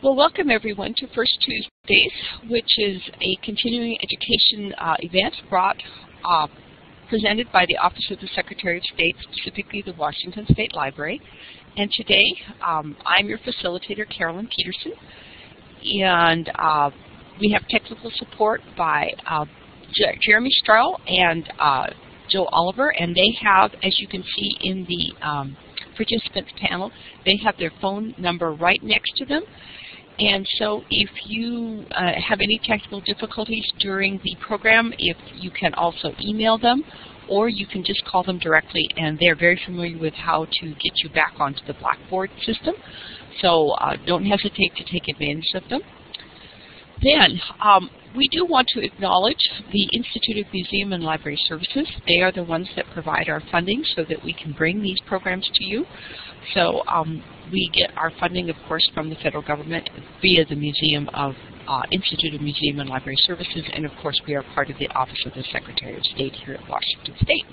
Well, welcome everyone to First Tuesdays, which is a continuing education uh, event brought, uh, presented by the Office of the Secretary of State, specifically the Washington State Library. And today, um, I'm your facilitator, Carolyn Peterson, and uh, we have technical support by uh, Jeremy Strau and uh, Joe Oliver, and they have, as you can see in the um, participants panel, they have their phone number right next to them. And so if you uh, have any technical difficulties during the program, if you can also email them or you can just call them directly and they're very familiar with how to get you back onto the Blackboard system. So uh, don't hesitate to take advantage of them. Then, um, we do want to acknowledge the Institute of Museum and Library Services. They are the ones that provide our funding so that we can bring these programs to you. So um, we get our funding, of course, from the federal government via the Museum of uh, Institute of Museum and Library Services, and of course we are part of the Office of the Secretary of State here at Washington State.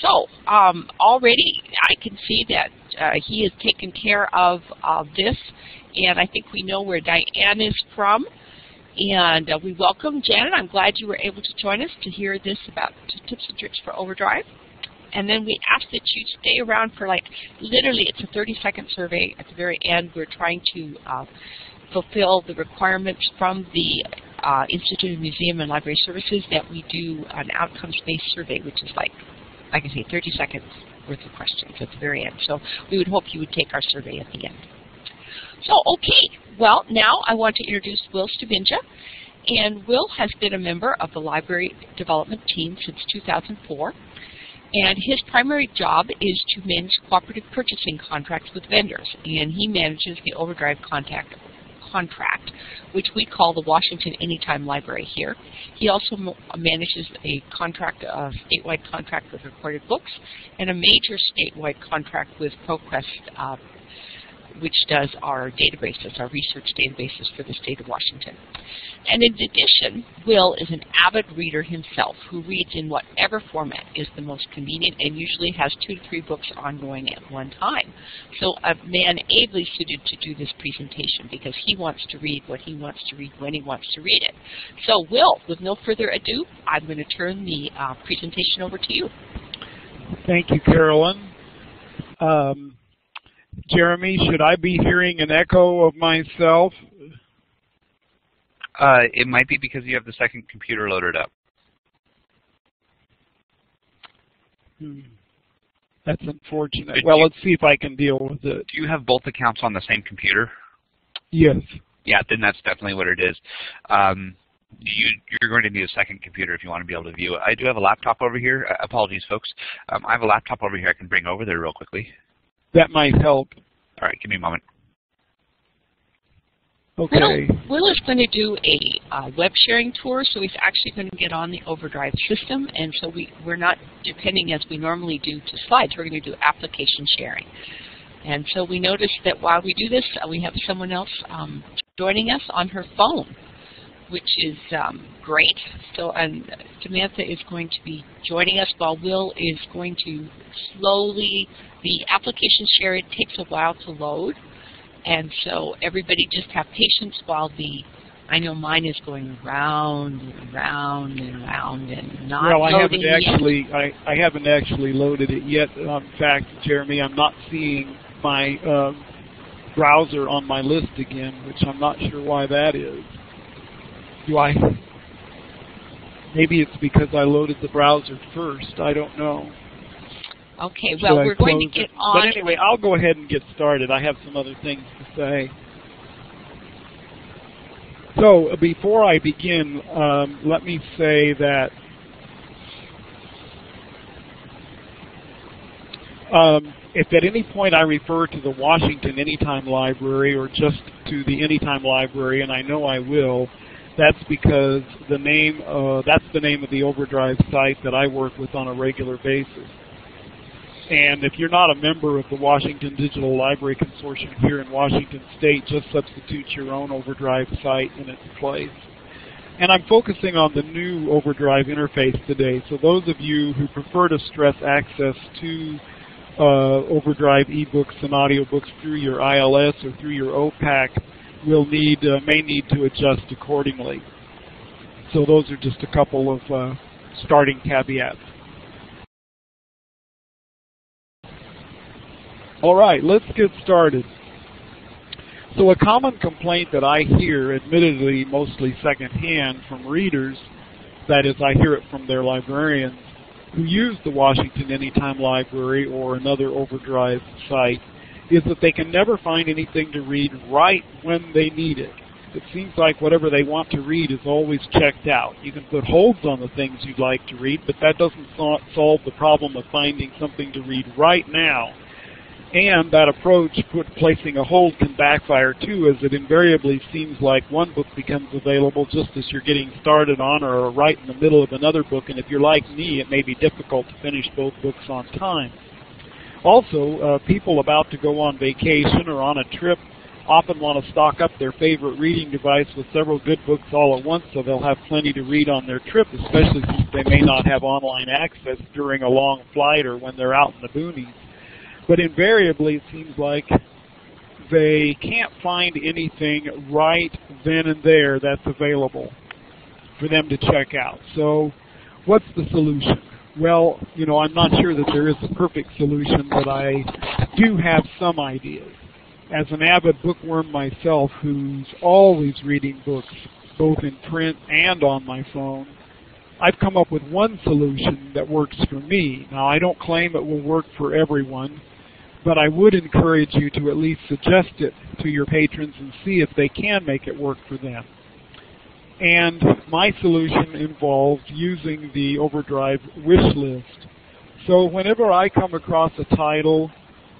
So um, already I can see that uh, he has taken care of uh, this, and I think we know where Diane is from. And uh, we welcome Janet. I'm glad you were able to join us to hear this about tips and tricks for Overdrive. And then we ask that you stay around for like, literally it's a 30 second survey at the very end. We're trying to uh, fulfill the requirements from the uh, Institute of Museum and Library Services that we do an outcomes-based survey, which is like, I say, 30 seconds worth of questions at the very end. So we would hope you would take our survey at the end. So, okay, well, now I want to introduce Will Stuivenga. And Will has been a member of the library development team since 2004. And his primary job is to manage cooperative purchasing contracts with vendors. And he manages the Overdrive contact contract, which we call the Washington Anytime Library here. He also manages a contract, a statewide contract with recorded books, and a major statewide contract with ProQuest uh, which does our databases, our research databases for the state of Washington. And in addition, Will is an avid reader himself who reads in whatever format is the most convenient and usually has two to three books ongoing at one time. So a man ably suited to do this presentation because he wants to read what he wants to read when he wants to read it. So Will, with no further ado, I'm going to turn the uh, presentation over to you. Thank you, Carolyn. Um, Jeremy, should I be hearing an echo of myself? Uh, it might be because you have the second computer loaded up. Hmm. That's unfortunate. Did well, you, let's see if I can deal with it. Do you have both accounts on the same computer? Yes. Yeah, then that's definitely what it is. Um, you, are going to need a second computer if you want to be able to view it. I do have a laptop over here. Uh, apologies, folks. Um, I have a laptop over here I can bring over there real quickly. That might help. All right, give me a moment. Okay. Will, Will is going to do a uh, web sharing tour, so he's actually going to get on the Overdrive system, and so we, we're not depending as we normally do to slides. We're going to do application sharing. And so we noticed that while we do this, uh, we have someone else um, joining us on her phone, which is um, great. So, and Samantha is going to be joining us while Will is going to slowly the application share, it takes a while to load. And so everybody just have patience while the, I know mine is going round and round and round and not well, I haven't actually, I, I haven't actually loaded it yet. Um, in fact, Jeremy, I'm not seeing my um, browser on my list again, which I'm not sure why that is. Do I? Maybe it's because I loaded the browser first. I don't know. Okay, well, we're going to get it? on. But anyway, I'll go ahead and get started. I have some other things to say. So before I begin, um, let me say that um, if at any point I refer to the Washington Anytime Library or just to the Anytime Library, and I know I will, that's because the name uh, that's the name of the Overdrive site that I work with on a regular basis. And if you're not a member of the Washington Digital Library Consortium here in Washington State, just substitute your own Overdrive site in its place. And I'm focusing on the new Overdrive interface today. So those of you who prefer to stress access to uh, Overdrive ebooks and audiobooks through your ILS or through your OPAC will need uh, may need to adjust accordingly. So those are just a couple of uh, starting caveats. All right, let's get started. So a common complaint that I hear, admittedly mostly secondhand from readers, that is I hear it from their librarians, who use the Washington Anytime Library or another Overdrive site, is that they can never find anything to read right when they need it. It seems like whatever they want to read is always checked out. You can put holds on the things you'd like to read, but that doesn't solve the problem of finding something to read right now and that approach, put, placing a hold, can backfire too, as it invariably seems like one book becomes available just as you're getting started on or right in the middle of another book. And if you're like me, it may be difficult to finish both books on time. Also, uh, people about to go on vacation or on a trip often want to stock up their favorite reading device with several good books all at once so they'll have plenty to read on their trip, especially since they may not have online access during a long flight or when they're out in the boonies. But invariably, it seems like they can't find anything right then and there that's available for them to check out. So what's the solution? Well, you know, I'm not sure that there is a perfect solution, but I do have some ideas. As an avid bookworm myself who's always reading books, both in print and on my phone, I've come up with one solution that works for me. Now, I don't claim it will work for everyone, but I would encourage you to at least suggest it to your patrons and see if they can make it work for them. And my solution involved using the Overdrive wish list. So whenever I come across a title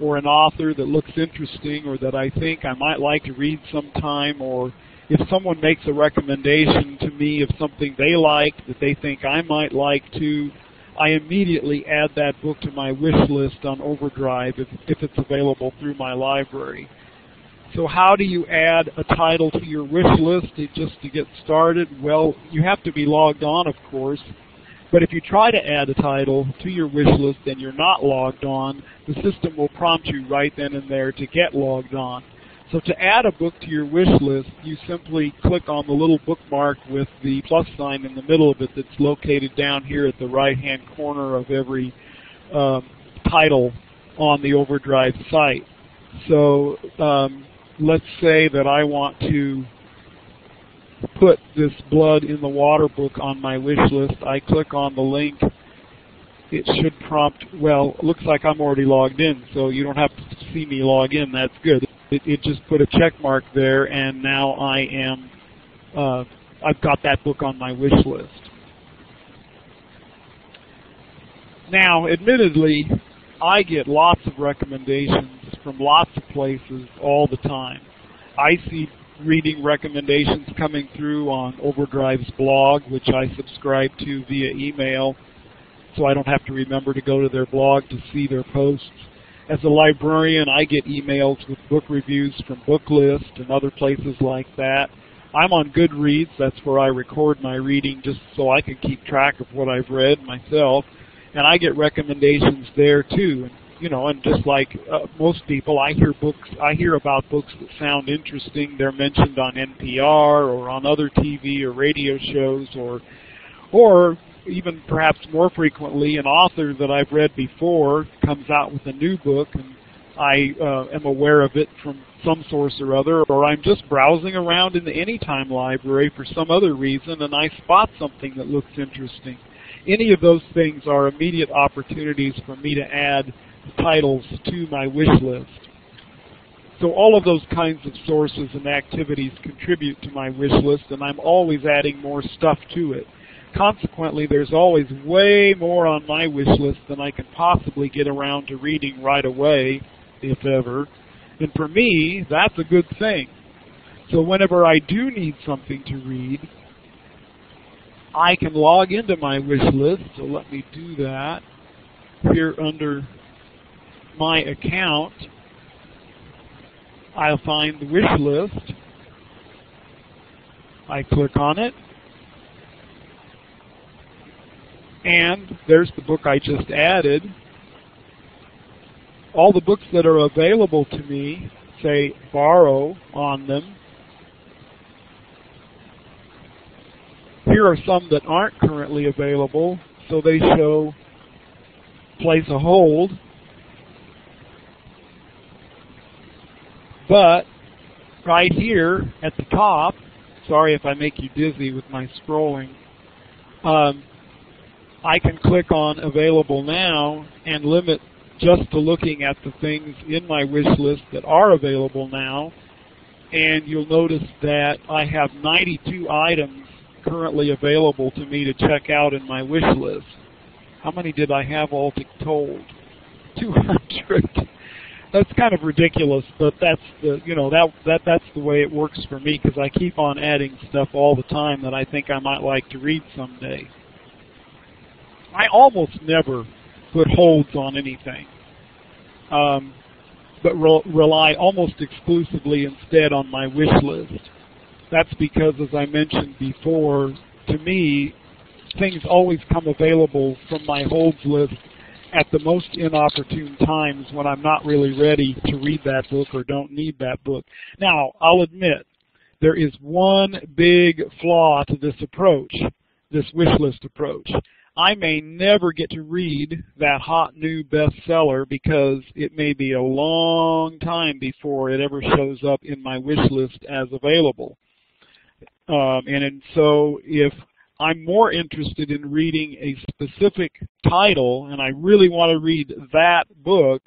or an author that looks interesting or that I think I might like to read sometime or if someone makes a recommendation to me of something they like that they think I might like to, I immediately add that book to my wish list on Overdrive if, if it's available through my library. So how do you add a title to your wish list just to get started? Well, you have to be logged on, of course. But if you try to add a title to your wish list and you're not logged on, the system will prompt you right then and there to get logged on. So to add a book to your wish list, you simply click on the little bookmark with the plus sign in the middle of it that's located down here at the right-hand corner of every um, title on the Overdrive site. So um, let's say that I want to put this Blood in the Water book on my wish list. I click on the link. It should prompt, well, looks like I'm already logged in, so you don't have to see me log in. That's good it, it just put a check mark there, and now I am, uh, I've got that book on my wish list. Now, admittedly, I get lots of recommendations from lots of places all the time. I see reading recommendations coming through on Overdrive's blog, which I subscribe to via email, so I don't have to remember to go to their blog to see their posts. As a librarian, I get emails with book reviews from Booklist and other places like that. I'm on Goodreads. That's where I record my reading just so I can keep track of what I've read myself. And I get recommendations there too. And, you know, and just like uh, most people, I hear books, I hear about books that sound interesting. They're mentioned on NPR or on other TV or radio shows or, or even perhaps more frequently, an author that I've read before comes out with a new book and I uh, am aware of it from some source or other, or I'm just browsing around in the Anytime library for some other reason and I spot something that looks interesting. Any of those things are immediate opportunities for me to add titles to my wish list. So all of those kinds of sources and activities contribute to my wish list, and I'm always adding more stuff to it. Consequently, there's always way more on my wish list than I can possibly get around to reading right away, if ever. And for me, that's a good thing. So whenever I do need something to read, I can log into my wish list. So let me do that here under my account. I'll find the wish list. I click on it. And there's the book I just added. all the books that are available to me say borrow on them. Here are some that aren't currently available, so they show place a hold. But right here at the top, sorry if I make you dizzy with my scrolling, um, I can click on available now and limit just to looking at the things in my wish list that are available now. And you'll notice that I have 92 items currently available to me to check out in my wish list. How many did I have all told? 200. that's kind of ridiculous, but that's the you know that that that's the way it works for me because I keep on adding stuff all the time that I think I might like to read someday. I almost never put holds on anything, um, but re rely almost exclusively instead on my wish list. That's because, as I mentioned before, to me, things always come available from my holds list at the most inopportune times when I'm not really ready to read that book or don't need that book. Now, I'll admit, there is one big flaw to this approach, this wish list approach. I may never get to read that hot new bestseller because it may be a long time before it ever shows up in my wish list as available. Um, and, and so if I'm more interested in reading a specific title and I really want to read that book,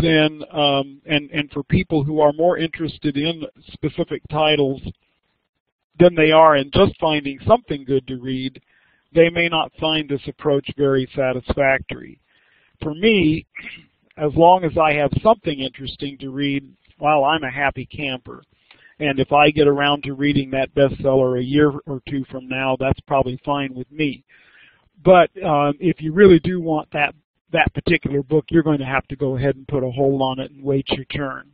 then um, and and for people who are more interested in specific titles than they are in just finding something good to read, they may not find this approach very satisfactory. For me, as long as I have something interesting to read, well, I'm a happy camper. And if I get around to reading that bestseller a year or two from now, that's probably fine with me. But um, if you really do want that that particular book, you're going to have to go ahead and put a hold on it and wait your turn.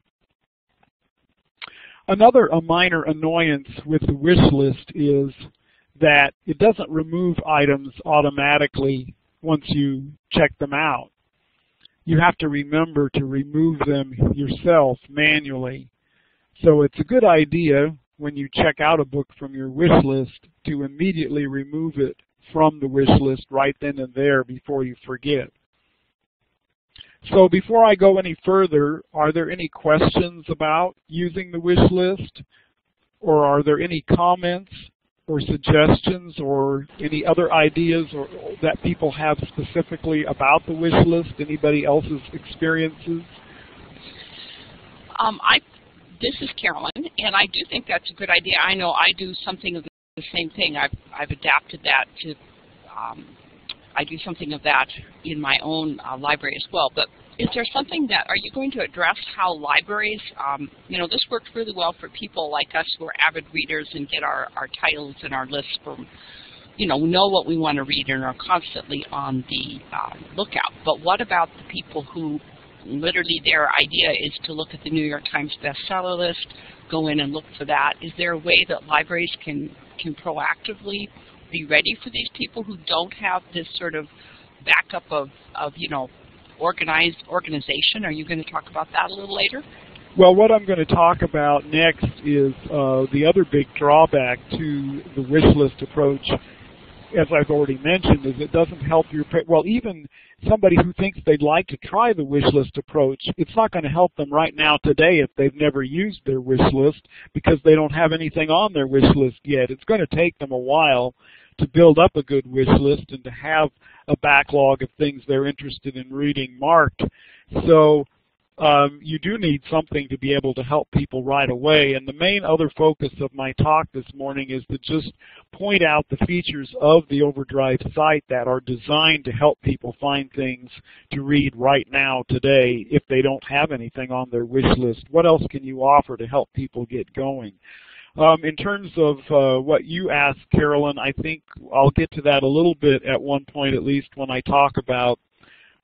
Another a minor annoyance with the wish list is that it doesn't remove items automatically once you check them out. You have to remember to remove them yourself manually. So it's a good idea when you check out a book from your wish list to immediately remove it from the wish list right then and there before you forget. So before I go any further, are there any questions about using the wish list? Or are there any comments or suggestions or any other ideas or, that people have specifically about the wish list? Anybody else's experiences? Um, I this is Carolyn, and I do think that's a good idea. I know I do something of the same thing. I've, I've adapted that to, um, I do something of that in my own uh, library as well. But is there something that, are you going to address how libraries, um, you know, this works really well for people like us who are avid readers and get our, our titles and our lists from, you know, know what we want to read and are constantly on the uh, lookout. But what about the people who literally their idea is to look at the New York Times bestseller list, go in and look for that. Is there a way that libraries can, can proactively be ready for these people who don't have this sort of backup of, of you know, organized organization? Are you going to talk about that a little later? Well, what I'm going to talk about next is uh, the other big drawback to the wish list approach as I've already mentioned, is it doesn't help your, well, even somebody who thinks they'd like to try the wish list approach, it's not going to help them right now today if they've never used their wish list because they don't have anything on their wish list yet. It's going to take them a while to build up a good wish list and to have a backlog of things they're interested in reading marked. So um, you do need something to be able to help people right away. And the main other focus of my talk this morning is to just point out the features of the Overdrive site that are designed to help people find things to read right now today if they don't have anything on their wish list. What else can you offer to help people get going? Um, in terms of uh, what you asked, Carolyn, I think I'll get to that a little bit at one point at least when I talk about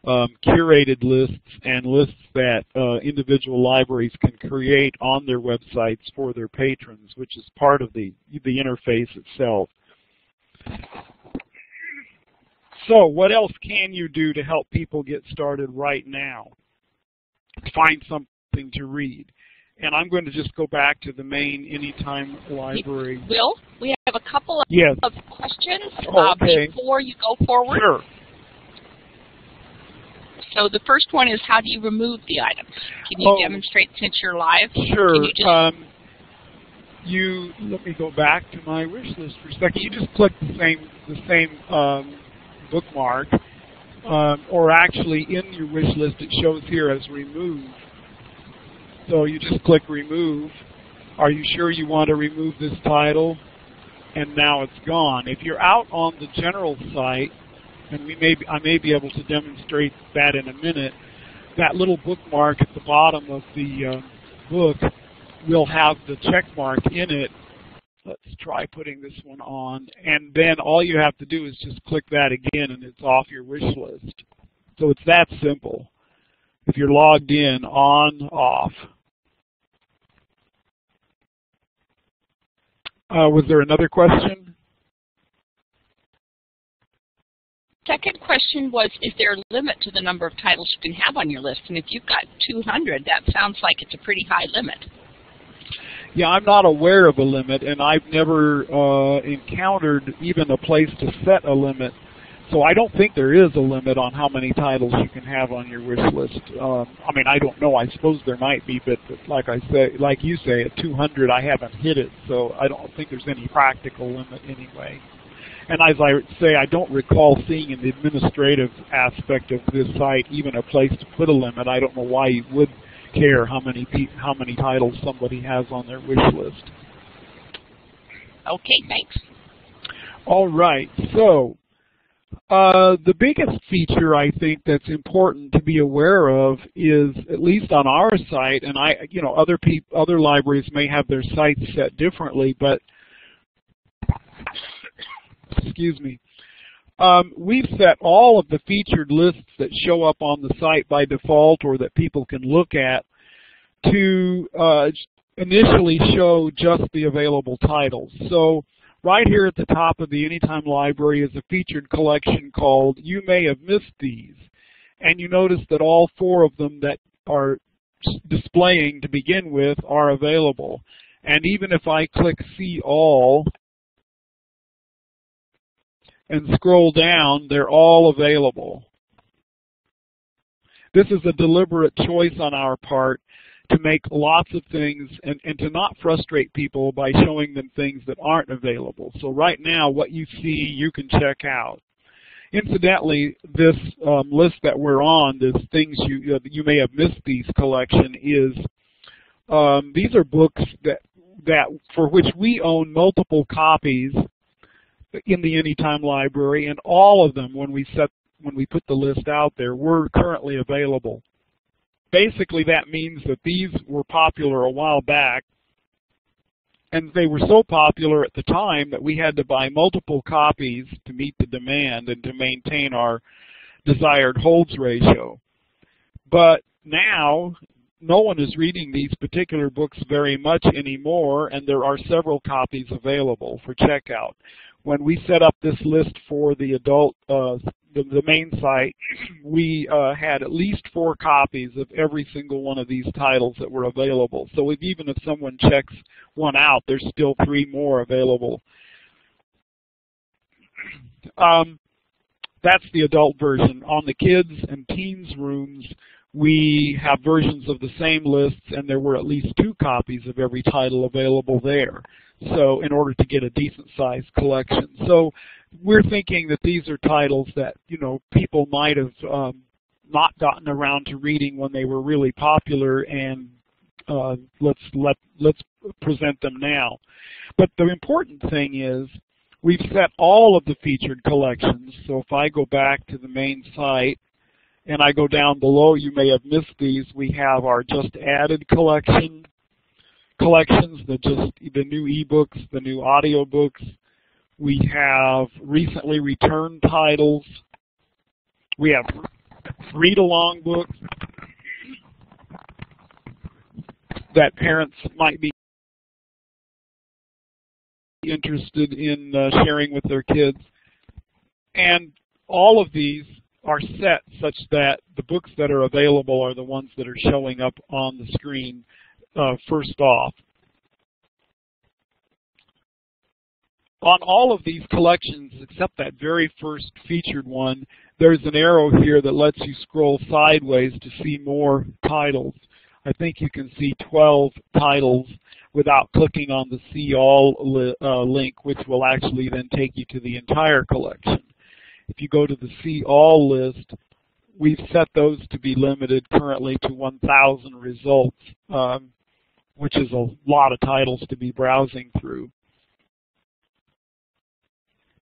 um, curated lists and lists that uh, individual libraries can create on their websites for their patrons, which is part of the, the interface itself. So what else can you do to help people get started right now? find something to read. And I'm going to just go back to the main Anytime library. Will, we have a couple of, yes. questions oh, okay. uh, before you go forward. Sure. So the first one is how do you remove the item? Can you oh, demonstrate since you're live? Sure. You, um, you let me go back to my wish list for a second. You just click the same the same um, bookmark, um, or actually in your wish list it shows here as remove. So you just click remove. Are you sure you want to remove this title? And now it's gone. If you're out on the general site, and we may be, I may be able to demonstrate that in a minute, that little bookmark at the bottom of the uh, book will have the check mark in it. Let's try putting this one on. And then all you have to do is just click that again and it's off your wish list. So it's that simple. If you're logged in, on, off. Uh, was there another question? Second question was, is there a limit to the number of titles you can have on your list? And if you've got 200, that sounds like it's a pretty high limit. Yeah, I'm not aware of a limit, and I've never uh, encountered even a place to set a limit. So I don't think there is a limit on how many titles you can have on your wish list. Um, I mean, I don't know. I suppose there might be, but like I say, like you say, at 200, I haven't hit it, so I don't think there's any practical limit anyway. And as I say, I don't recall seeing in the administrative aspect of this site even a place to put a limit. I don't know why you would care how many how many titles somebody has on their wish list. Okay, thanks. All right, so uh, the biggest feature I think that's important to be aware of is, at least on our site, and I, you know, other people, other libraries may have their sites set differently, but excuse me, um, we've set all of the featured lists that show up on the site by default or that people can look at to uh, initially show just the available titles. So right here at the top of the Anytime library is a featured collection called You May Have Missed These. And you notice that all four of them that are displaying to begin with are available. And even if I click See All, and scroll down, they're all available. This is a deliberate choice on our part to make lots of things and, and to not frustrate people by showing them things that aren't available. So right now, what you see, you can check out. Incidentally, this um, list that we're on, this things you uh, you may have missed these collection is um, these are books that that for which we own multiple copies in the Anytime library, and all of them, when we set when we put the list out there, were currently available. Basically, that means that these were popular a while back, and they were so popular at the time that we had to buy multiple copies to meet the demand and to maintain our desired holds ratio. But now, no one is reading these particular books very much anymore, and there are several copies available for checkout when we set up this list for the adult, uh, the, the, main site, we uh, had at least four copies of every single one of these titles that were available. So if, even if someone checks one out, there's still three more available. Um, that's the adult version. On the kids and teens rooms, we have versions of the same lists, and there were at least two copies of every title available there so in order to get a decent sized collection. So we're thinking that these are titles that you know people might have um, not gotten around to reading when they were really popular, and uh, let's let let's present them now. But the important thing is we've set all of the featured collections. So if I go back to the main site and I go down below, you may have missed these. We have our just added collection, collections, the just the new ebooks, the new audiobooks. We have recently returned titles. We have read-along books that parents might be interested in uh, sharing with their kids. And all of these are set such that the books that are available are the ones that are showing up on the screen uh, first off. On all of these collections, except that very first featured one, there's an arrow here that lets you scroll sideways to see more titles. I think you can see 12 titles without clicking on the See All li uh, link, which will actually then take you to the entire collection. If you go to the See All list, we've set those to be limited currently to 1,000 results, um, which is a lot of titles to be browsing through.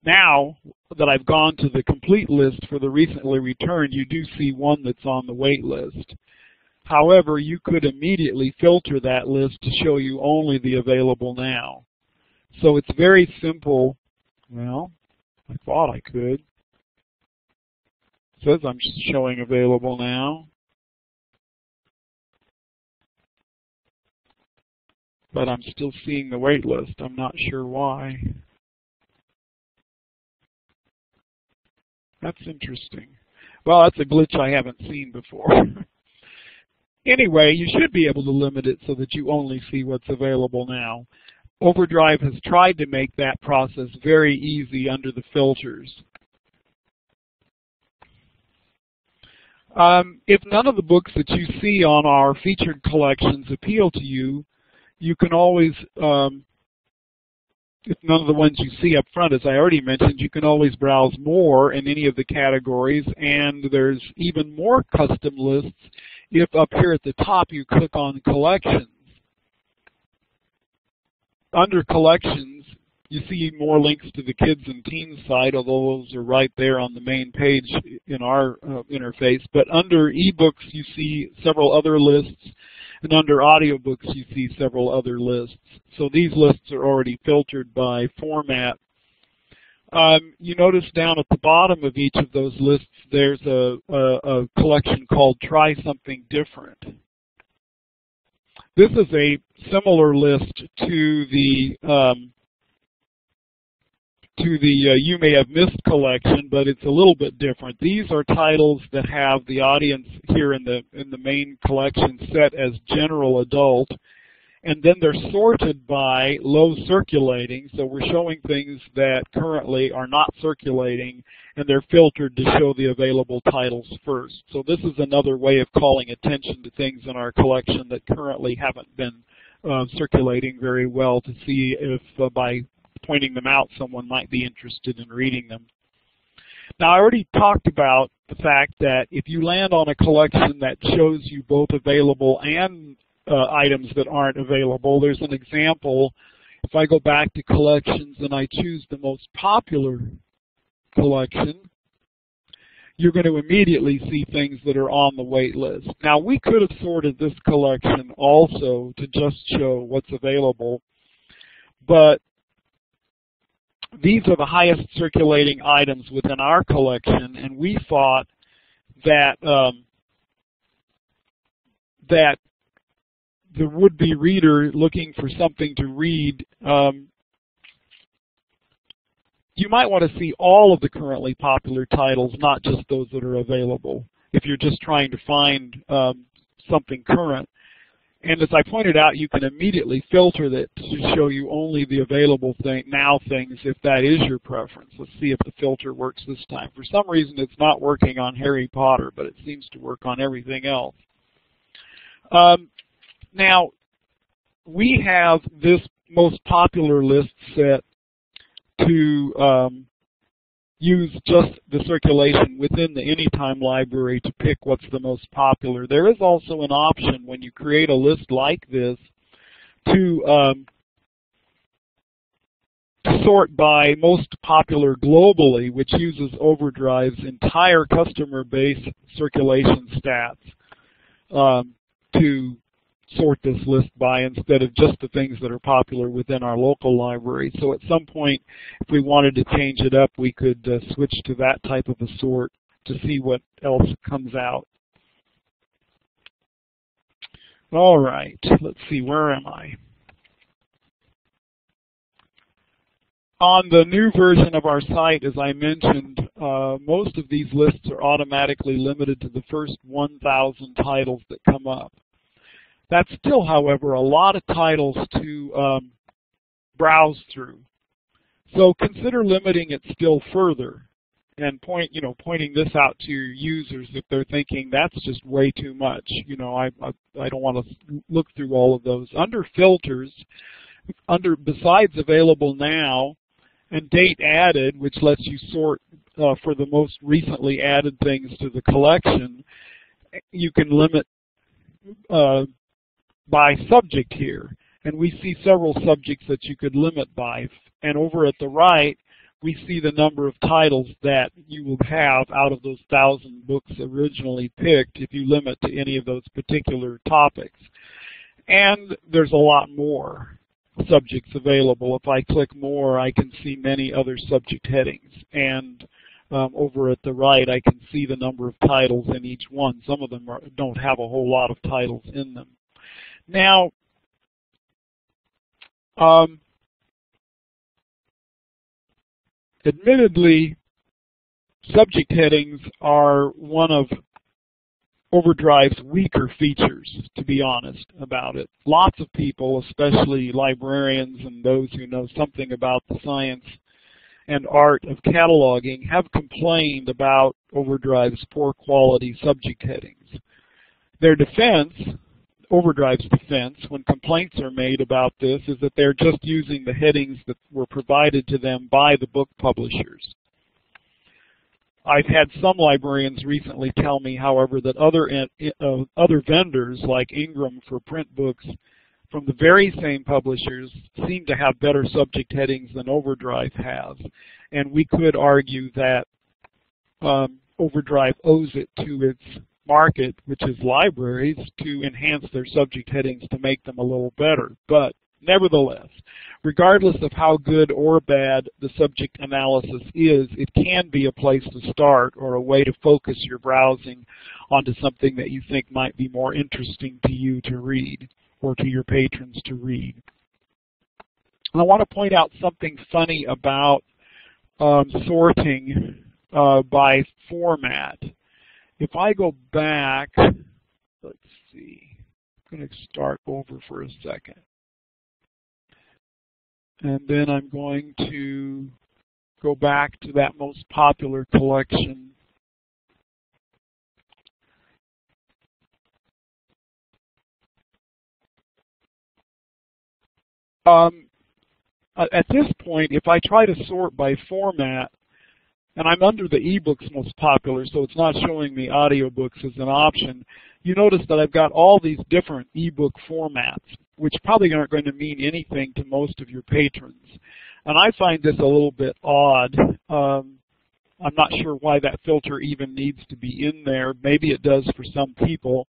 Now that I've gone to the complete list for the recently returned, you do see one that's on the wait list. However, you could immediately filter that list to show you only the available now. So it's very simple. Well, I thought I could. It says I'm showing available now. But I'm still seeing the wait list. I'm not sure why. That's interesting. Well, that's a glitch I haven't seen before. anyway, you should be able to limit it so that you only see what's available now. Overdrive has tried to make that process very easy under the filters. Um, if none of the books that you see on our featured collections appeal to you, you can always um, if none of the ones you see up front, as I already mentioned, you can always browse more in any of the categories, and there's even more custom lists if up here at the top you click on Collections. Under Collections, you see more links to the kids and teens side, although those are right there on the main page in our uh, interface. But under ebooks, you see several other lists and under audiobooks, you see several other lists. So these lists are already filtered by format. Um, you notice down at the bottom of each of those lists, there's a, a, a collection called Try Something Different. This is a similar list to the um, to the uh, You May Have Missed collection, but it's a little bit different. These are titles that have the audience here in the in the main collection set as general adult, and then they're sorted by low circulating. So we're showing things that currently are not circulating, and they're filtered to show the available titles first. So this is another way of calling attention to things in our collection that currently haven't been uh, circulating very well to see if uh, by pointing them out, someone might be interested in reading them. Now, I already talked about the fact that if you land on a collection that shows you both available and uh, items that aren't available, there's an example. If I go back to collections and I choose the most popular collection, you're going to immediately see things that are on the wait list. Now, we could have sorted this collection also to just show what's available, but these are the highest circulating items within our collection, and we thought that um, that the would-be reader looking for something to read, um, you might want to see all of the currently popular titles, not just those that are available. If you're just trying to find um, something current, and as I pointed out, you can immediately filter that to show you only the available thing, now things if that is your preference. Let's see if the filter works this time. For some reason, it's not working on Harry Potter, but it seems to work on everything else. Um, now, we have this most popular list set to um, use just the circulation within the Anytime library to pick what's the most popular. There is also an option when you create a list like this to um, sort by most popular globally, which uses Overdrive's entire customer base circulation stats um, to sort this list by instead of just the things that are popular within our local library. So at some point, if we wanted to change it up, we could uh, switch to that type of a sort to see what else comes out. All right, let's see, where am I? on the new version of our site, as I mentioned, uh, most of these lists are automatically limited to the first 1,000 titles that come up. That's still, however, a lot of titles to um, browse through. So consider limiting it still further and point, you know, pointing this out to users if they're thinking that's just way too much. You know, I I, I don't want to look through all of those. Under filters, under besides available now and date added, which lets you sort uh, for the most recently added things to the collection, you can limit uh, by subject here. And we see several subjects that you could limit by. And over at the right, we see the number of titles that you will have out of those thousand books originally picked if you limit to any of those particular topics. And there's a lot more subjects available. If I click more, I can see many other subject headings. And um, over at the right, I can see the number of titles in each one. Some of them are, don't have a whole lot of titles in them. Now, um, admittedly, subject headings are one of Overdrive's weaker features, to be honest about it. Lots of people, especially librarians and those who know something about the science and art of cataloging, have complained about Overdrive's poor quality subject headings. Their defense, Overdrive's defense, when complaints are made about this, is that they're just using the headings that were provided to them by the book publishers. I've had some librarians recently tell me, however, that other uh, other vendors like Ingram for print books from the very same publishers seem to have better subject headings than Overdrive has. And we could argue that um, Overdrive owes it to its market, which is libraries, to enhance their subject headings to make them a little better. But nevertheless, regardless of how good or bad the subject analysis is, it can be a place to start or a way to focus your browsing onto something that you think might be more interesting to you to read or to your patrons to read. And I want to point out something funny about um, sorting uh, by format. If I go back, let's see, I'm going to start over for a second and then I'm going to go back to that most popular collection. Um, at this point, if I try to sort by format, and I'm under the ebooks most popular, so it's not showing me audiobooks as an option, you notice that I've got all these different ebook formats which probably aren't going to mean anything to most of your patrons. And I find this a little bit odd. Um, I'm not sure why that filter even needs to be in there. Maybe it does for some people.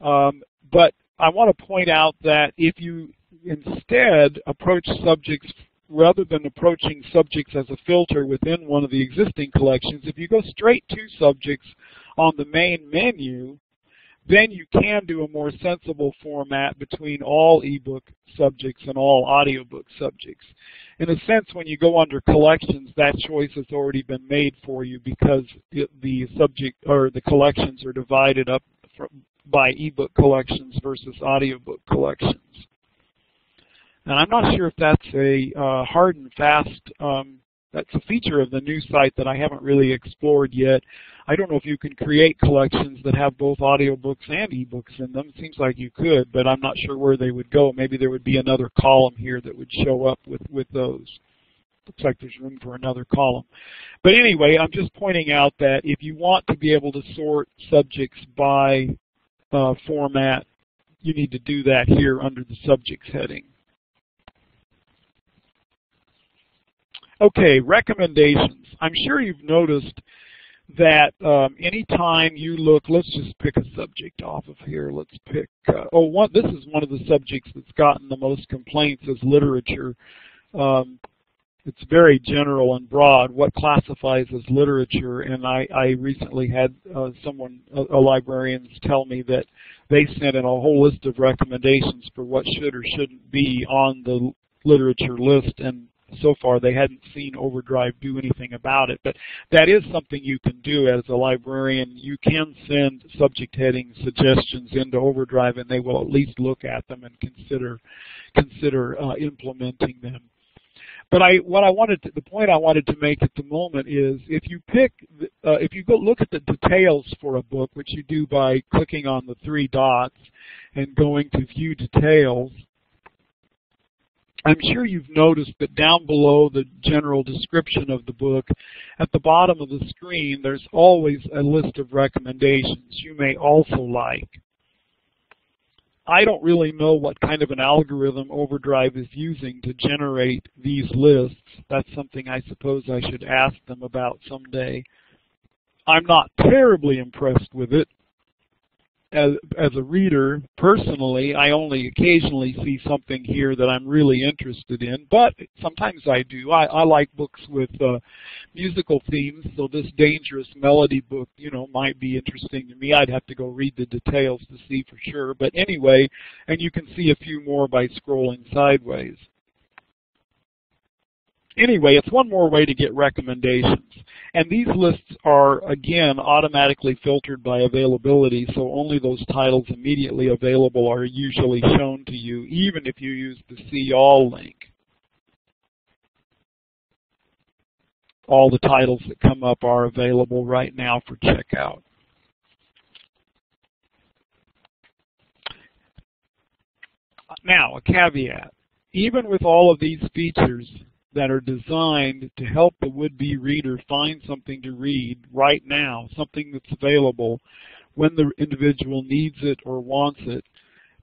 Um, but I want to point out that if you instead approach subjects rather than approaching subjects as a filter within one of the existing collections, if you go straight to subjects on the main menu, then you can do a more sensible format between all ebook subjects and all audiobook subjects. In a sense, when you go under collections, that choice has already been made for you because the subject or the collections are divided up from, by ebook collections versus audiobook collections. And I'm not sure if that's a uh, hard and fast um, that's a feature of the new site that I haven't really explored yet. I don't know if you can create collections that have both audiobooks and ebooks in them. Seems like you could, but I'm not sure where they would go. Maybe there would be another column here that would show up with, with those. Looks like there's room for another column. But anyway, I'm just pointing out that if you want to be able to sort subjects by uh, format, you need to do that here under the subjects heading. Okay, recommendations. I'm sure you've noticed that um, anytime you look, let's just pick a subject off of here. Let's pick, uh, oh, one, this is one of the subjects that's gotten the most complaints is literature. Um, it's very general and broad. What classifies as literature? And I, I recently had uh, someone, a, a librarian, tell me that they sent in a whole list of recommendations for what should or shouldn't be on the literature list, and so far they hadn't seen Overdrive do anything about it. But that is something you can do as a librarian. You can send subject heading suggestions into Overdrive, and they will at least look at them and consider consider uh, implementing them. But I, what I wanted, to, the point I wanted to make at the moment is, if you pick, uh, if you go look at the details for a book, which you do by clicking on the three dots and going to View Details, I'm sure you've noticed that down below the general description of the book, at the bottom of the screen, there's always a list of recommendations you may also like. I don't really know what kind of an algorithm Overdrive is using to generate these lists. That's something I suppose I should ask them about someday. I'm not terribly impressed with it as, as a reader, personally, I only occasionally see something here that I'm really interested in, but sometimes I do. I, I like books with uh, musical themes, so this Dangerous Melody book, you know, might be interesting to me. I'd have to go read the details to see for sure. But anyway, and you can see a few more by scrolling sideways anyway, it's one more way to get recommendations. And these lists are, again, automatically filtered by availability, so only those titles immediately available are usually shown to you, even if you use the See All link. All the titles that come up are available right now for checkout. Now, a caveat. Even with all of these features, that are designed to help the would-be reader find something to read right now, something that's available when the individual needs it or wants it.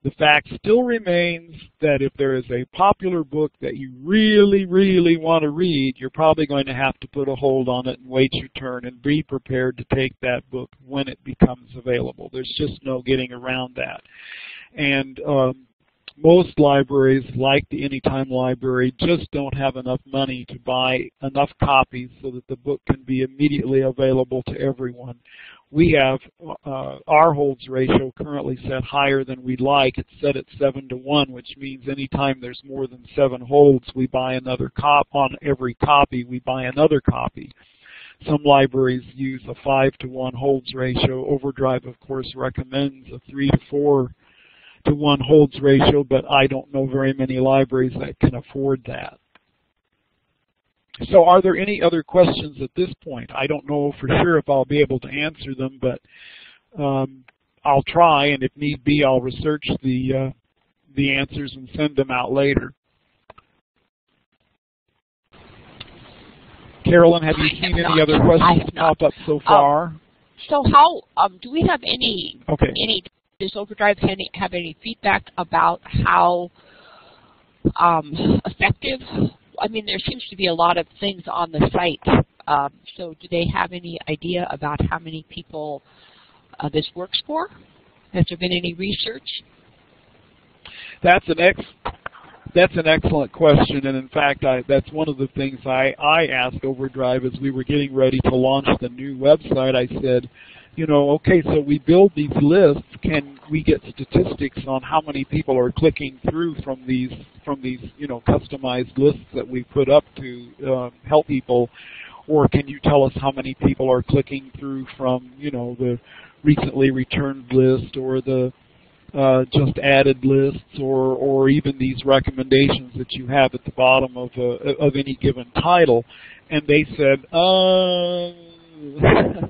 The fact still remains that if there is a popular book that you really, really want to read, you're probably going to have to put a hold on it and wait your turn and be prepared to take that book when it becomes available. There's just no getting around that. And um, most libraries, like the Anytime Library, just don't have enough money to buy enough copies so that the book can be immediately available to everyone. We have uh, our holds ratio currently set higher than we'd like. It's set at 7 to 1, which means anytime there's more than 7 holds, we buy another cop on every copy, we buy another copy. Some libraries use a 5 to 1 holds ratio. Overdrive, of course, recommends a 3 to 4 to one holds ratio, but I don't know very many libraries that can afford that. So are there any other questions at this point? I don't know for sure if I'll be able to answer them, but um, I'll try, and if need be, I'll research the, uh, the answers and send them out later. Carolyn, have you seen any other questions pop up so far? Um, so how um, do we have any okay. any does Overdrive have any feedback about how um, effective? I mean, there seems to be a lot of things on the site. Um, so do they have any idea about how many people uh, this works for? Has there been any research? That's an ex that's an excellent question, and in fact, I, that's one of the things I, I asked Overdrive as we were getting ready to launch the new website. I said, you know, okay, so we build these lists. Can we get statistics on how many people are clicking through from these from these you know customized lists that we put up to uh, help people, or can you tell us how many people are clicking through from you know the recently returned list or the uh, just added lists or or even these recommendations that you have at the bottom of a, of any given title, and they said, uh,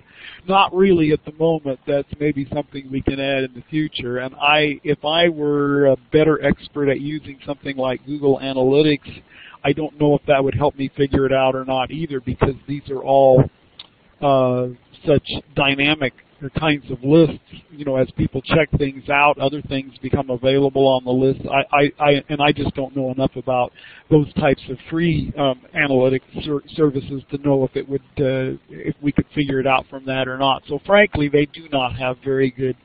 not really at the moment. That's maybe something we can add in the future. And I, if I were a better expert at using something like Google Analytics, I don't know if that would help me figure it out or not either, because these are all uh, such dynamic kinds of lists. You know, as people check things out, other things become available on the list. I, I, I and I just don't know enough about those types of free um, analytic ser services to know if it would, uh, if we could figure it out from that or not. So frankly, they do not have very good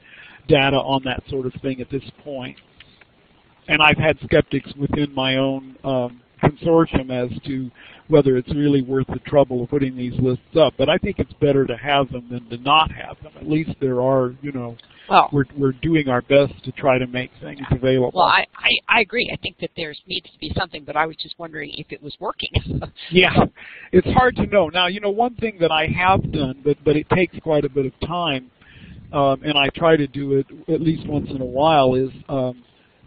data on that sort of thing at this point. And I've had skeptics within my own um, consortium as to whether it's really worth the trouble of putting these lists up. But I think it's better to have them than to not have them. At least there are, you know, Well, we're we're doing our best to try to make things available. well, I, I I agree. I think that there needs to be something, but I was just wondering if it was working. Yeah, it's hard to know. Now, you know, one thing that I have done, but but it takes quite a bit of time, um, and I try to do it at least once in a while. Is um,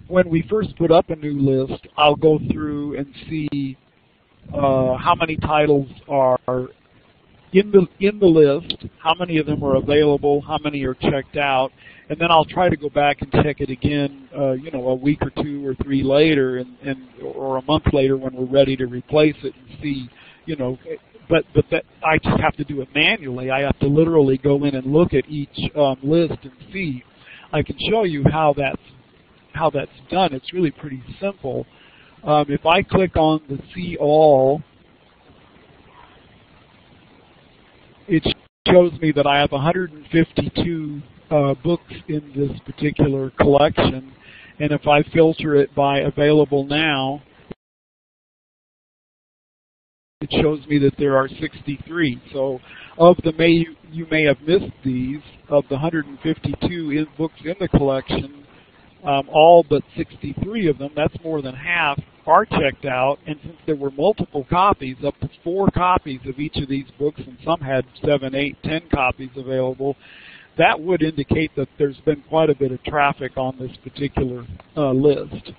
when we first put up a new list, I'll go through and see uh, how many titles are in the in the list, how many of them are available, how many are checked out, and then I'll try to go back and check it again, uh, you know, a week or two or three later, and, and or a month later when we're ready to replace it and see, you know. But but that I just have to do it manually. I have to literally go in and look at each um, list and see. I can show you how that's how that's done. It's really pretty simple. Um, if I click on the See All, it shows me that I have 152 uh, books in this particular collection, and if I filter it by available now, it shows me that there are 63. So of the may you, may have missed these, of the 152 in books in the collection, um, all but 63 of them, that's more than half, are checked out. And since there were multiple copies, up to four copies of each of these books, and some had seven, eight, ten copies available, that would indicate that there's been quite a bit of traffic on this particular uh, list.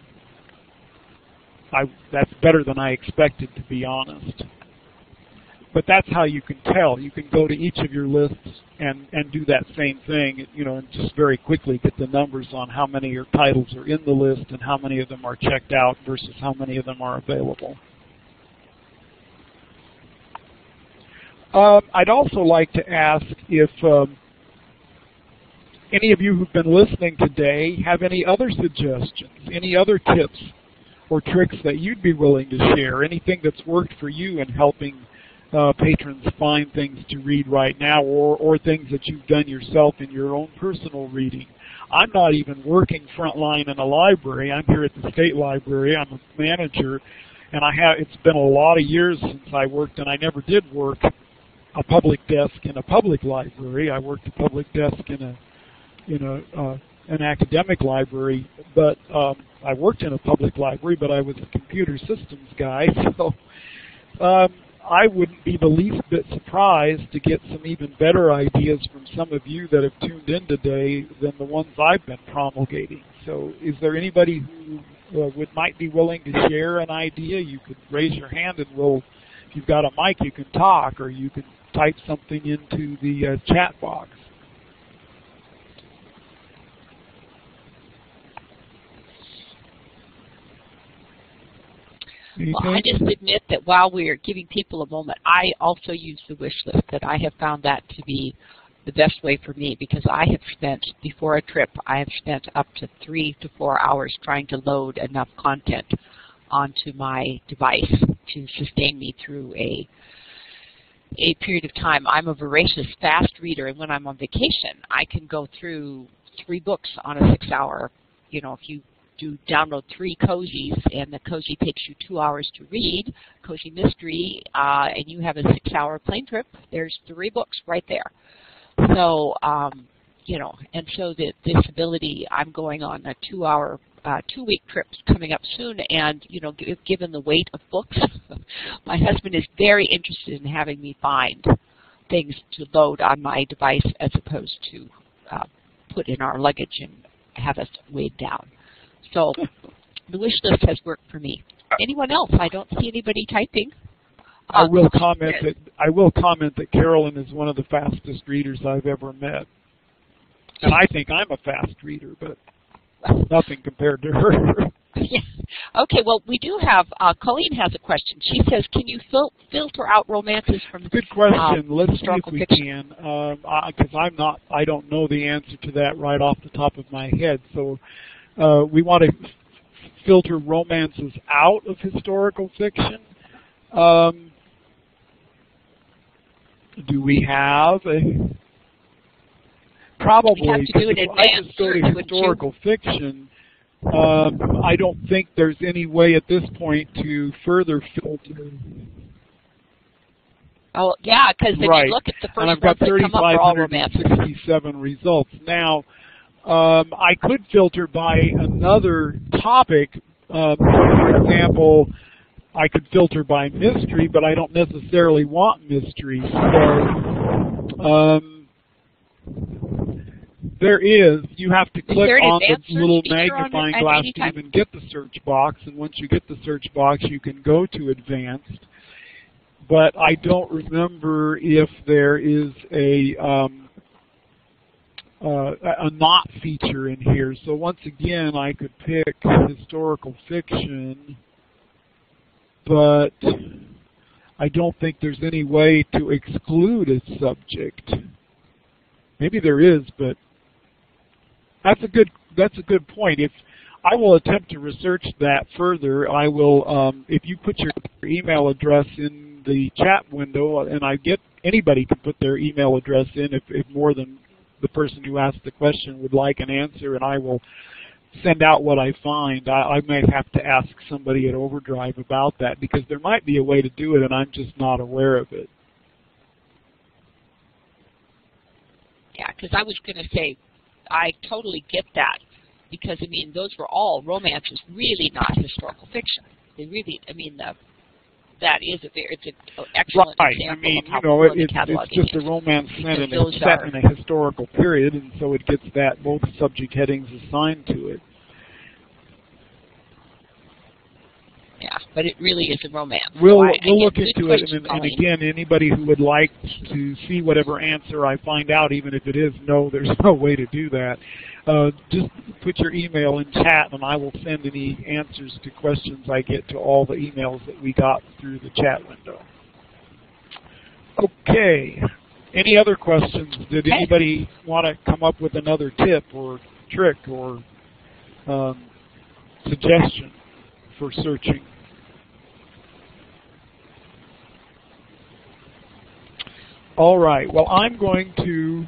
I, that's better than I expected, to be honest. But that's how you can tell. You can go to each of your lists and, and do that same thing, you know, and just very quickly get the numbers on how many your titles are in the list and how many of them are checked out versus how many of them are available. Um, I'd also like to ask if um, any of you who've been listening today have any other suggestions, any other tips or tricks that you'd be willing to share, anything that's worked for you in helping uh, patrons find things to read right now or, or things that you've done yourself in your own personal reading. I'm not even working frontline in a library. I'm here at the state library. I'm a manager, and I have. It's been a lot of years since I worked, and I never did work a public desk in a public library. I worked a public desk in a in a uh, an academic library, but um, I worked in a public library, but I was a computer systems guy, so um, I wouldn't be the least bit surprised to get some even better ideas from some of you that have tuned in today than the ones I've been promulgating. So is there anybody who uh, would might be willing to share an idea? You could raise your hand and we'll, if you've got a mic, you can talk or you can type something into the uh, chat box. Well, I just admit that while we are giving people a moment, I also use the wish list. That I have found that to be the best way for me because I have spent before a trip, I have spent up to three to four hours trying to load enough content onto my device to sustain me through a a period of time. I'm a voracious, fast reader, and when I'm on vacation, I can go through three books on a six-hour. You know, if you do download three cozies, and the cozy takes you two hours to read, cozy mystery, uh, and you have a six-hour plane trip. There's three books right there. So, um, you know, and so that this ability, I'm going on a two-hour, uh, two-week trip coming up soon, and you know, given the weight of books, my husband is very interested in having me find things to load on my device as opposed to uh, put in our luggage and have us weighed down. So the wish list has worked for me. Anyone else? I don't see anybody typing. I Uh, will comment that I will comment that Carolyn is one of the fastest readers I've ever met, and I think I'm a fast reader, but nothing compared to her. yeah. Okay, well, we do have, uh, Colleen has a question. She says, can you fil filter out romances from the? Good question. Um, Let's see if we fiction. can, because I'm not, I don't know the answer to that right off the top of my head. So uh, we want to filter romances out of historical fiction. Um, do we have a probably have to do an if I just go to historical fiction, um, I don't think there's any way at this point to further filter. Oh, yeah, because if Right. you look at the first and I've got that come up are all romances. 3,567 results. Now, um, I could filter by another topic. Um, for example, I could filter by mystery, but I don't necessarily want mystery. So, um, there is. You have to click on the little magnifying glass to even get the search box, and once you get the search box, you can go to advanced but I don't remember if there is a um, uh, a not feature in here. So once again, I could pick historical fiction, but I don't think there's any way to exclude a subject. Maybe there is, but that's a good that's a good point. If I will attempt to research that further. I will, um, if you put your email address in the chat window, and I get anybody can put their email address in if, if more than the person who asked the question would like an answer, and I will send out what I find. I, I might have to ask somebody at Overdrive about that because there might be a way to do it, and I'm just not aware of it. Yeah, because I was going to say, I totally get that. Because, I mean, those were all romances, really not historical fiction. They really, I mean, uh, that is a very, it's an excellent right. example I mean, of how you know, it, poorly it's, just is. a romance set, and it's set in a historical period, and so it gets that both subject headings assigned to it. Yeah, but it really is a romance. We'll So I- we'll again, look into it, and, and again, anybody who would like to see whatever answer I find out, even if it is no, there's no way to do that. Uh, just put your email in chat, and I will send any answers to questions I get to all the emails that we got through the chat window. Okay. Any other questions? Did anybody want to come up with another tip or trick or um, suggestion for searching? All right. Well, I'm going to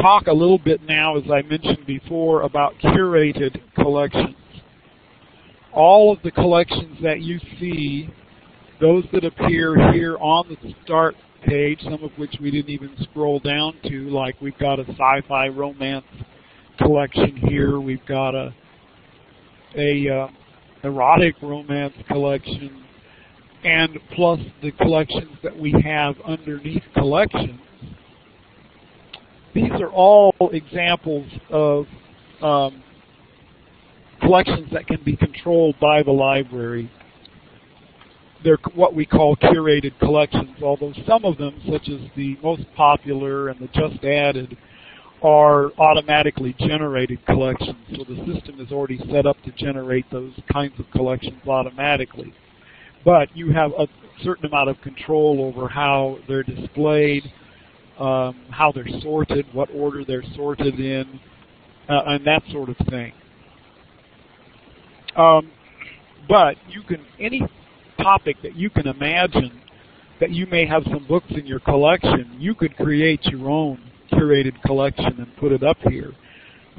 talk a little bit now, as I mentioned before, about curated collections. All of the collections that you see, those that appear here on the start page, some of which we didn't even scroll down to, like we've got a sci-fi romance collection here, we've got a a uh, erotic romance collection, and plus the collections that we have underneath collections. These are all examples of um, collections that can be controlled by the library. They're what we call curated collections, although some of them, such as the most popular and the just added, are automatically generated collections. So the system is already set up to generate those kinds of collections automatically. But you have a certain amount of control over how they're displayed, um, how they're sorted, what order they're sorted in, uh, and that sort of thing. Um, but you can any topic that you can imagine that you may have some books in your collection, you could create your own curated collection and put it up here.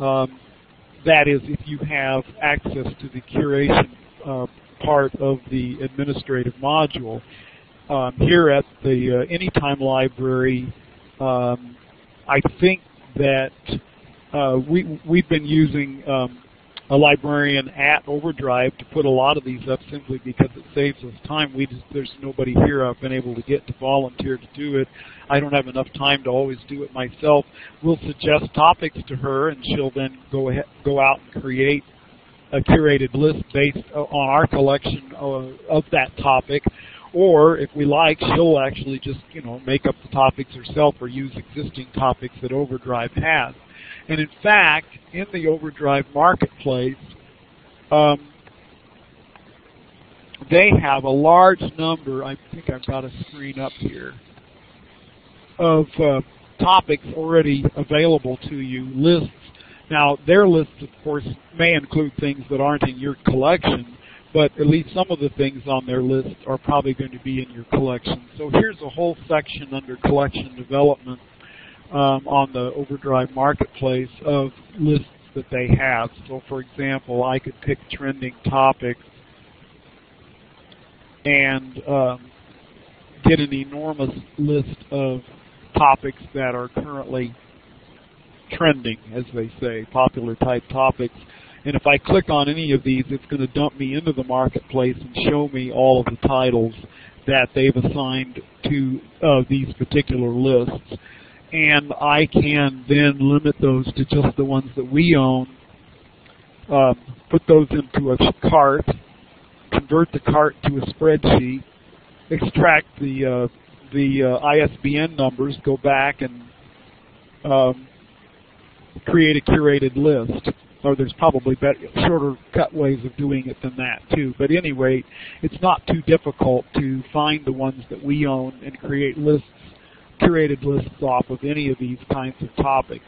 Um, that is, if you have access to the curation uh, part of the administrative module. Um, here at the uh, Anytime Library, um, I think that uh, we we've been using um, a librarian at Overdrive to put a lot of these up simply because it saves us time. We just, there's nobody here I've been able to get to volunteer to do it. I don't have enough time to always do it myself. We'll suggest topics to her, and she'll then go ahead go out and create a curated list based on our collection of, of that topic. Or if we like, she'll actually just you know make up the topics herself or use existing topics that Overdrive has. And in fact, in the Overdrive marketplace, um, they have a large number. I think I've got a screen up here of uh, topics already available to you, lists. Now, their list, of course, may include things that aren't in your collection, but at least some of the things on their list are probably going to be in your collection. So here's a whole section under collection development um, on the Overdrive marketplace of lists that they have. So for example, I could pick trending topics and um, get an enormous list of topics that are currently trending, as they say, popular type topics. And if I click on any of these, it's going to dump me into the marketplace and show me all of the titles that they've assigned to uh, these particular lists. And I can then limit those to just the ones that we own, um, put those into a cart, convert the cart to a spreadsheet, extract the uh, the uh, ISBN numbers, go back and um, create a curated list. Or there's probably better, shorter cut ways of doing it than that too. But anyway, it's not too difficult to find the ones that we own and create lists, curated lists off of any of these kinds of topics.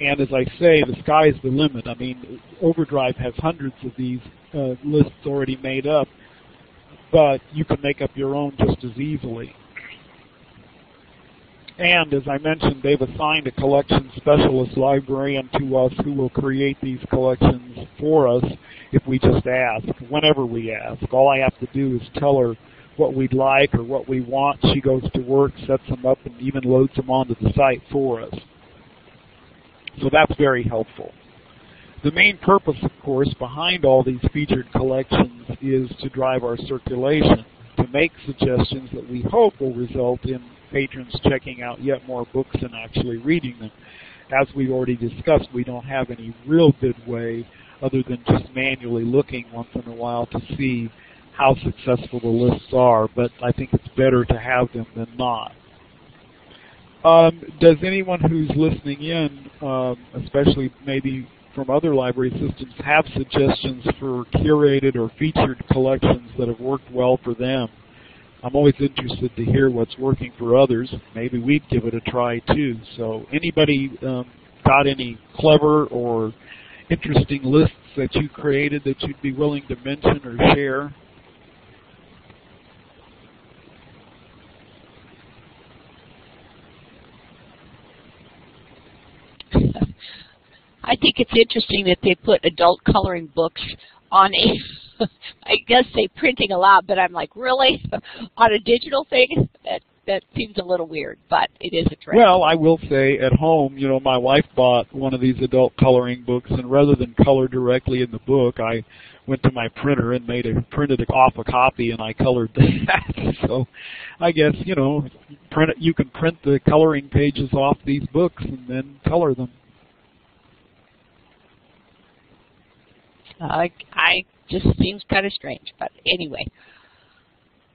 And as I say, the sky's the limit. I mean, Overdrive has hundreds of these uh, lists already made up, but you can make up your own just as easily. And as I mentioned, they've assigned a collection specialist librarian to us who will create these collections for us if we just ask, whenever we ask. All I have to do is tell her what we'd like or what we want. She goes to work, sets them up, and even loads them onto the site for us. So that's very helpful. The main purpose, of course, behind all these featured collections is to drive our circulation, to make suggestions that we hope will result in patrons checking out yet more books and actually reading them. As we've already discussed, we don't have any real good way other than just manually looking once in a while to see how successful the lists are, but I think it's better to have them than not. Um, does anyone who's listening in, um, especially maybe from other library systems, have suggestions for curated or featured collections that have worked well for them? I'm always interested to hear what's working for others. Maybe we'd give it a try too. So anybody um, got any clever or interesting lists that you created that you'd be willing to mention or share? I think it's interesting that they put adult coloring books on a I guess they printing a lot, but I'm like, really? on a digital thing? That that seems a little weird, but it is a trend. Well, I will say at home, you know, my wife bought one of these adult coloring books, and rather than color directly in the book, I went to my printer and made a printed off a copy, and I colored that. so, I guess you know, print you can print the coloring pages off these books and then color them. Uh, I just seems kind of strange, but anyway.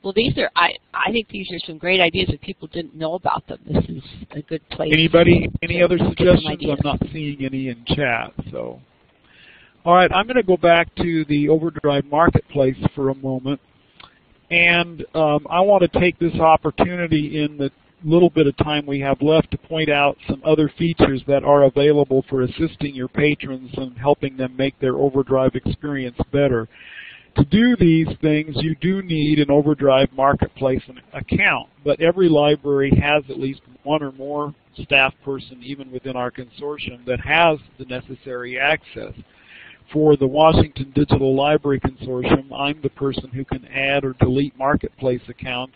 Well, these are I I think these are some great ideas if people didn't know about them. This is a good place. Anybody any other suggestions? I'm not seeing any in chat, so. All right, I'm going to go back to the Overdrive Marketplace for a moment, and um, I want to take this opportunity in the little bit of time we have left to point out some other features that are available for assisting your patrons and helping them make their Overdrive experience better. To do these things, you do need an Overdrive Marketplace account, but every library has at least one or more staff person, even within our consortium, that has the necessary access. For the Washington Digital Library Consortium, I'm the person who can add or delete Marketplace accounts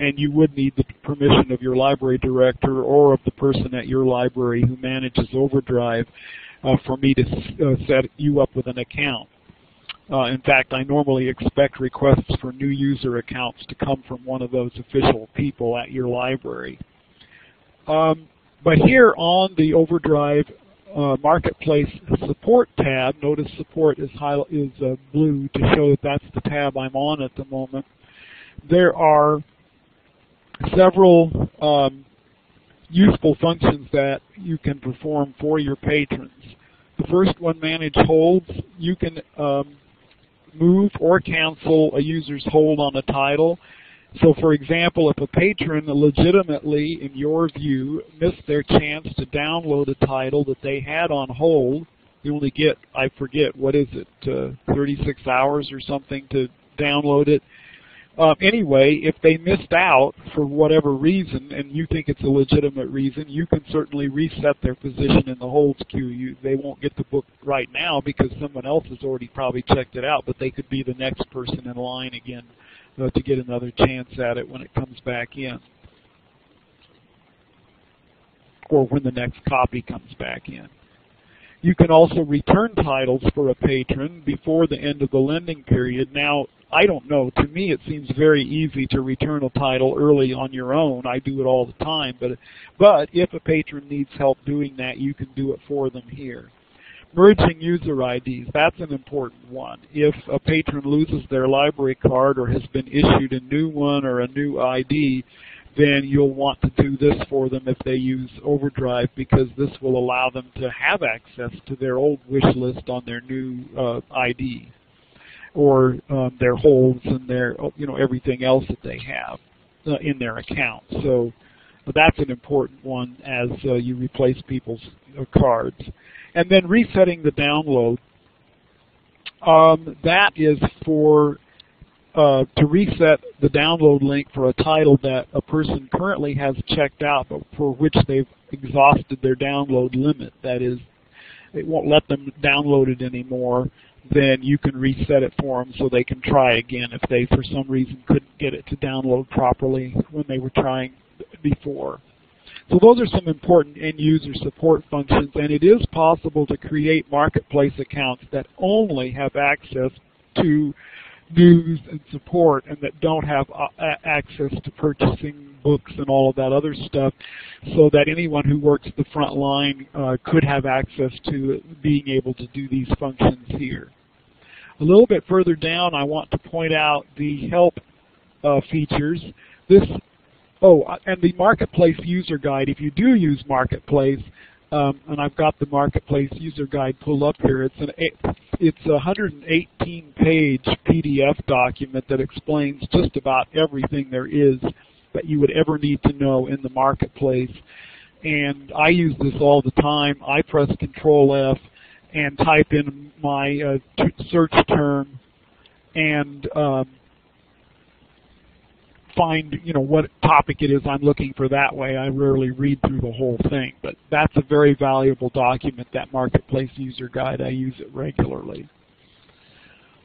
and you would need the permission of your library director or of the person at your library who manages Overdrive uh, for me to uh, set you up with an account. Uh, in fact, I normally expect requests for new user accounts to come from one of those official people at your library. Um, but here on the Overdrive uh, Marketplace Support tab, notice support is, high, is uh, blue to show that that's the tab I'm on at the moment. There are several um, useful functions that you can perform for your patrons. The first one, manage holds. You can um, move or cancel a user's hold on a title. So for example, if a patron legitimately, in your view, missed their chance to download a title that they had on hold, you only get, I forget, what is it, uh, 36 hours or something to download it, um, anyway, if they missed out for whatever reason, and you think it's a legitimate reason, you can certainly reset their position in the holds queue. You, they won't get the book right now because someone else has already probably checked it out, but they could be the next person in line again uh, to get another chance at it when it comes back in, or when the next copy comes back in. You can also return titles for a patron before the end of the lending period. Now, I don't know. To me, it seems very easy to return a title early on your own. I do it all the time. But, but if a patron needs help doing that, you can do it for them here. Merging user IDs, that's an important one. If a patron loses their library card or has been issued a new one or a new ID, then you'll want to do this for them if they use Overdrive because this will allow them to have access to their old wish list on their new uh, ID or um, their holds and their you know everything else that they have uh, in their account. So that's an important one as uh, you replace people's uh, cards. And then resetting the download. Um, that is for uh, to reset the download link for a title that a person currently has checked out, but for which they've exhausted their download limit. That is, it won't let them download it anymore. Then you can reset it for them so they can try again if they, for some reason, couldn't get it to download properly when they were trying before. So those are some important end-user support functions, and it is possible to create marketplace accounts that only have access to news and support and that don't have uh, access to purchasing books and all of that other stuff so that anyone who works the front line uh, could have access to being able to do these functions here. A little bit further down I want to point out the help uh, features. This Oh, uh, and the Marketplace user guide, if you do use Marketplace, um, and I've got the Marketplace user guide pulled up here. It's an it's a 118-page PDF document that explains just about everything there is that you would ever need to know in the Marketplace. And I use this all the time. I press Control F and type in my uh, search term, and um, find you know what topic it is I'm looking for that way. I rarely read through the whole thing, but that's a very valuable document, that Marketplace User Guide. I use it regularly.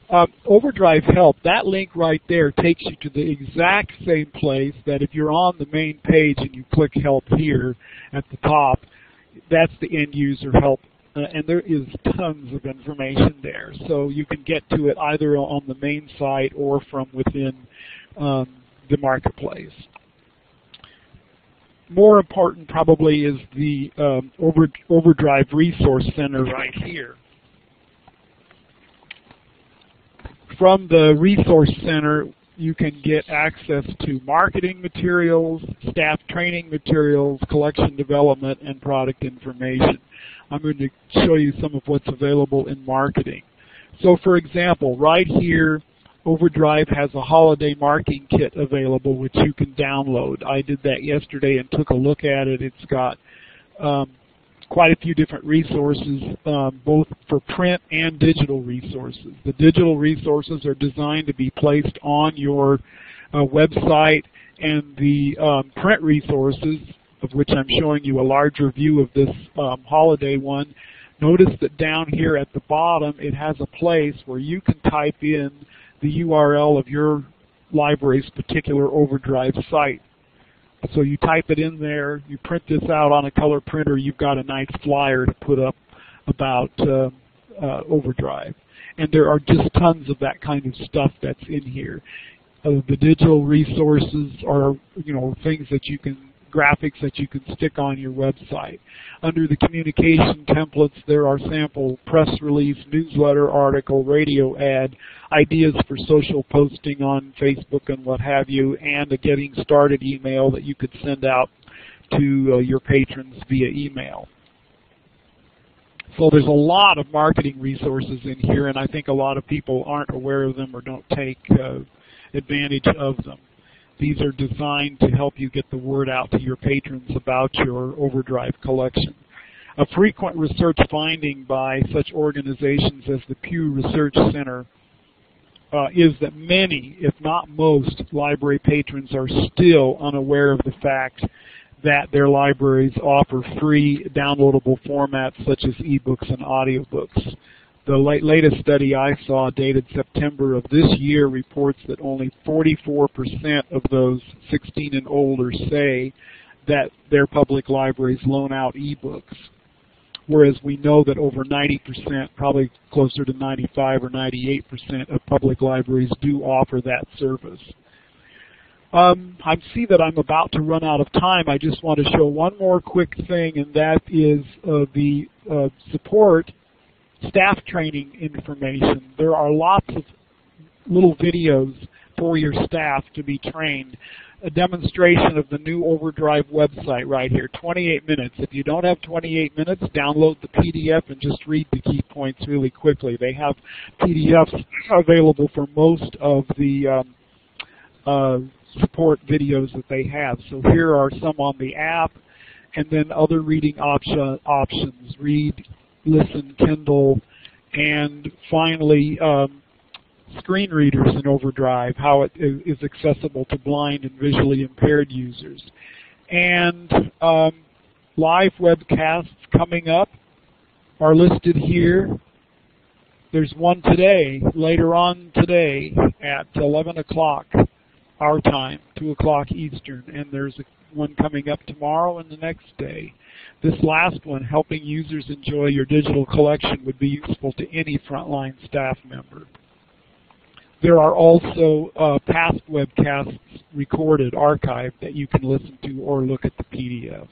Uh, Overdrive Help, that link right there takes you to the exact same place that if you're on the main page and you click Help here at the top, that's the end user help uh, and there is tons of information there. So you can get to it either on the main site or from within um, the marketplace. More important probably is the um, over, Overdrive Resource Center right here. From the Resource Center, you can get access to marketing materials, staff training materials, collection development, and product information. I'm going to show you some of what's available in marketing. So for example, right here Overdrive has a holiday marking kit available which you can download. I did that yesterday and took a look at it. It's got um, quite a few different resources, um, both for print and digital resources. The digital resources are designed to be placed on your uh, website, and the um, print resources, of which I'm showing you a larger view of this um, holiday one, notice that down here at the bottom it has a place where you can type in the URL of your library's particular Overdrive site. So you type it in there, you print this out on a color printer, you've got a nice flyer to put up about uh, uh, Overdrive. And there are just tons of that kind of stuff that's in here. Uh, the digital resources are, you know, things that you can graphics that you can stick on your website. Under the communication templates, there are sample press release, newsletter, article, radio ad, ideas for social posting on Facebook and what have you, and a getting started email that you could send out to uh, your patrons via email. So there's a lot of marketing resources in here, and I think a lot of people aren't aware of them or don't take uh, advantage of them. These are designed to help you get the word out to your patrons about your Overdrive collection. A frequent research finding by such organizations as the Pew Research Center uh, is that many, if not most, library patrons are still unaware of the fact that their libraries offer free downloadable formats such as ebooks and audiobooks. The late, latest study I saw, dated September of this year, reports that only 44% of those 16 and older say that their public libraries loan out ebooks whereas we know that over 90%, probably closer to 95 or 98% of public libraries do offer that service. Um, I see that I'm about to run out of time. I just want to show one more quick thing, and that is uh, the uh, support staff training information. There are lots of little videos for your staff to be trained a demonstration of the new Overdrive website right here, 28 minutes. If you don't have 28 minutes, download the PDF and just read the key points really quickly. They have PDFs available for most of the um, uh, support videos that they have. So here are some on the app, and then other reading option, options, read, listen, Kindle, and finally um, screen readers in Overdrive, how it is accessible to blind and visually impaired users. And um, live webcasts coming up are listed here. There's one today, later on today at 11 o'clock our time, 2 o'clock Eastern, and there's one coming up tomorrow and the next day. This last one, helping users enjoy your digital collection, would be useful to any frontline staff member. There are also uh, past webcasts recorded, archived, that you can listen to or look at the PDFs.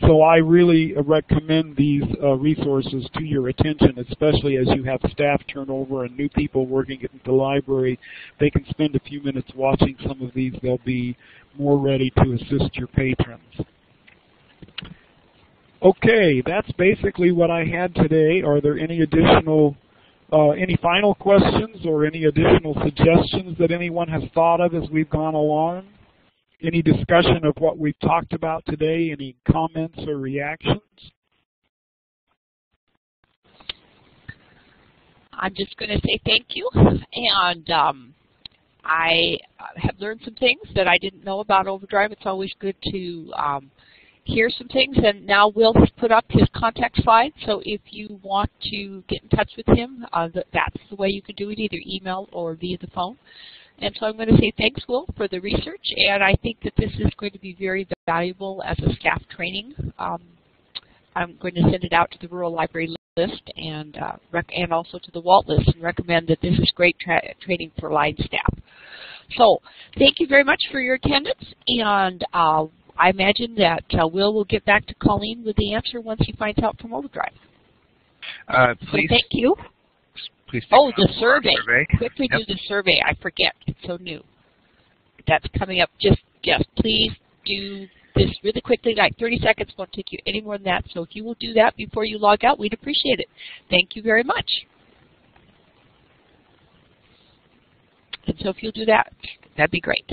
So I really recommend these uh, resources to your attention, especially as you have staff turnover and new people working at the library. They can spend a few minutes watching some of these. They'll be more ready to assist your patrons. Okay, that's basically what I had today. Are there any additional uh, any final questions or any additional suggestions that anyone has thought of as we've gone along? Any discussion of what we've talked about today? Any comments or reactions? I'm just going to say thank you. And um, I have learned some things that I didn't know about Overdrive. It's always good to um, here's some things, and now Will has put up his contact slide, so if you want to get in touch with him, uh, that's the way you can do it, either email or via the phone. And so I'm going to say thanks, Will, for the research, and I think that this is going to be very valuable as a staff training. Um, I'm going to send it out to the Rural Library list and uh, and also to the WALT list and recommend that this is great tra training for line staff. So thank you very much for your attendance, and uh, I imagine that uh, Will will get back to Colleen with the answer once he finds out from Overdrive. Uh, please. So thank you. Please. Oh, the survey. survey. Quickly yep. do the survey. I forget. It's so new. That's coming up. Just, yes, please do this really quickly. Like 30 seconds won't take you any more than that. So if you will do that before you log out, we'd appreciate it. Thank you very much. And so if you'll do that, that'd be great.